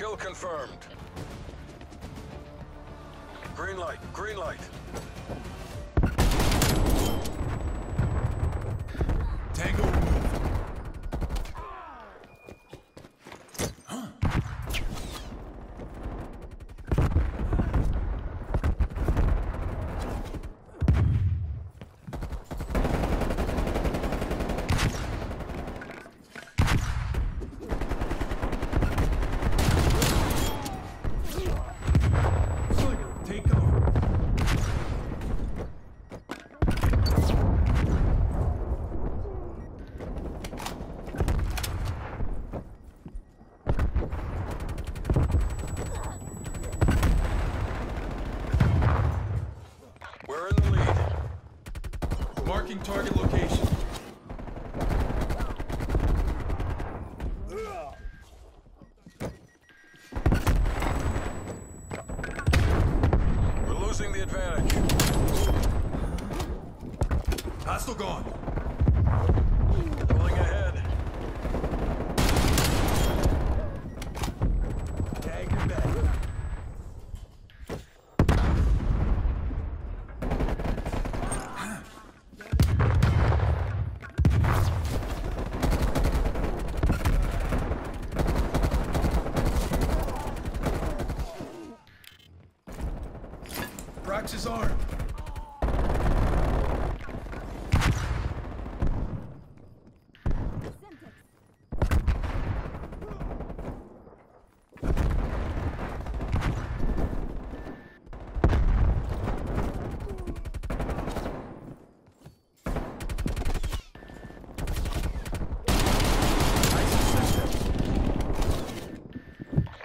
Kill confirmed. Green light, green light. Target location. We're losing the advantage. Hostile gone. Pulling ahead. Tag your back. Prox is armed.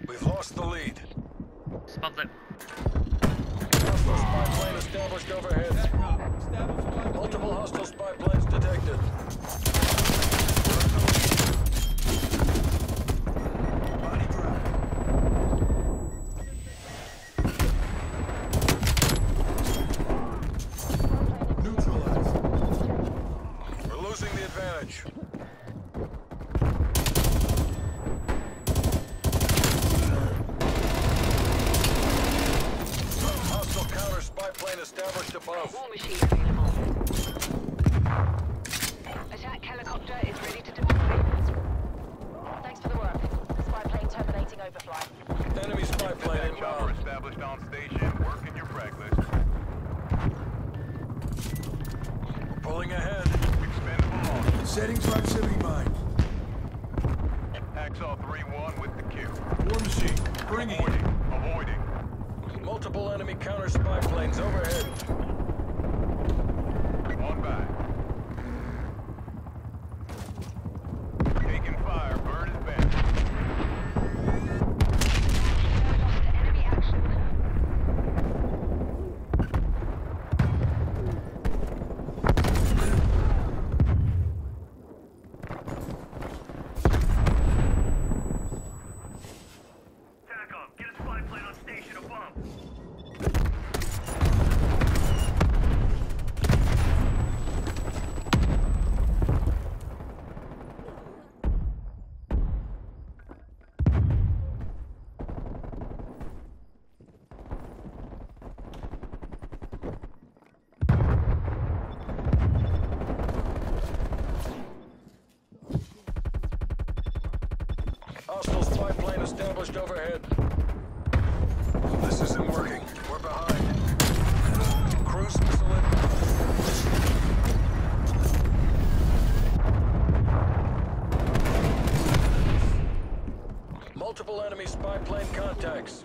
We've lost the lead. Spot that. Hostile spy plane established overhead. Multiple hostile spy planes detected. Body drop. Neutralized. We're losing the advantage. Hostile counter spy plane established above. War machine available. Attack helicopter is ready to deploy. Thanks for the work. Spy plane terminating overflight. Enemy spy plane That chopper inbound. established on station. Working your frag list. Pulling ahead. Expendable launch. Setting proximity mine. Hacksaw 3-1 with the Q. War machine. Bringing it. Multiple enemy counter spy planes overhead. One back. Taking fire. Bird is bent. Lost enemy action. TACOM, get a spy plane on station above. Hostile spy plane established overhead. This isn't working. We're behind. Cruise missile inbound. Multiple enemy spy plane contacts.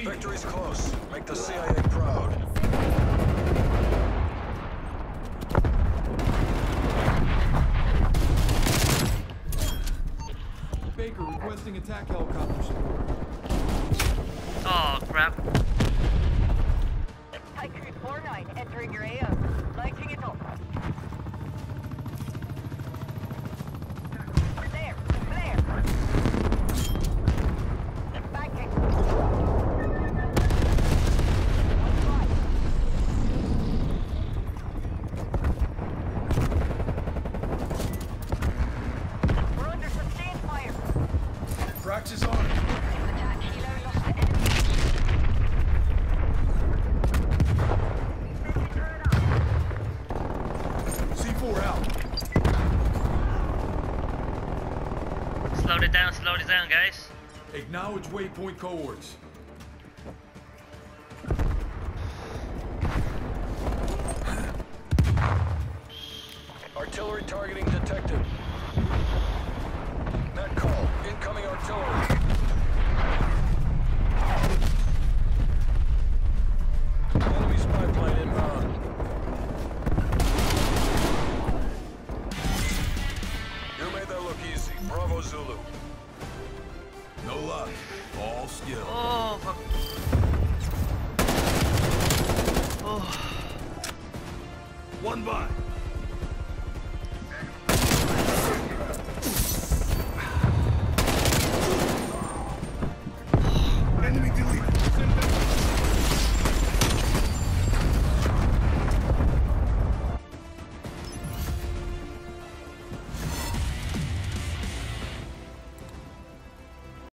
defeated. Victory's close. Make the CIA proud. Baker requesting attack helicopter support. Oh crap. Acknowledge waypoint cohorts. Artillery targeting detected. Net call. Incoming artillery. Skill. Oh fuck. Oh. One by.